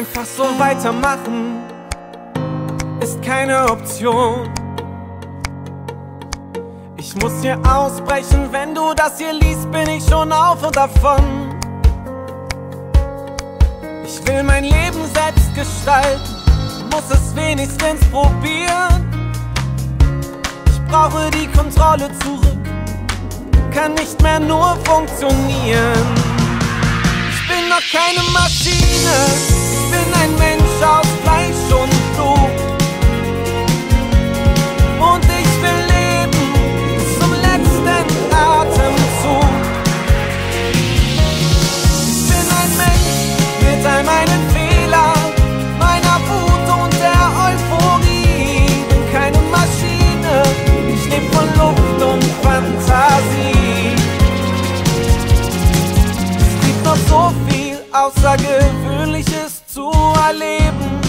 Einfach so weitermachen ist keine Option. Ich muss hier ausbrechen, wenn du das hier liest, bin ich schon auf und davon. Ich will mein Leben selbst gestalten, muss es wenigstens probieren. Ich brauche die Kontrolle zurück, kann nicht mehr nur funktionieren. Ich bin noch keine Maschine, Außergewöhnliches zu erleben.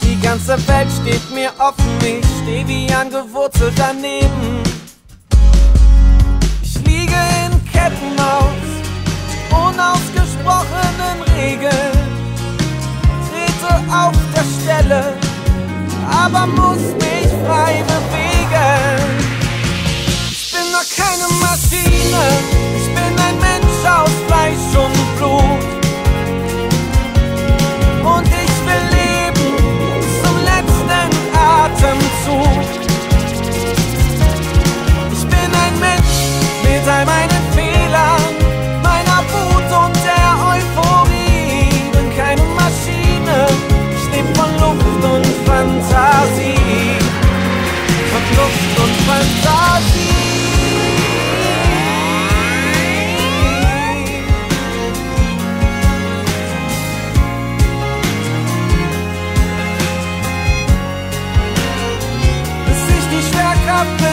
Die ganze Welt steht mir offen, ich steh wie angewurzelt daneben. Ich liege in Ketten aus unausgesprochenen Regeln, trete auf der Stelle, aber muss mich frei bewegen. up.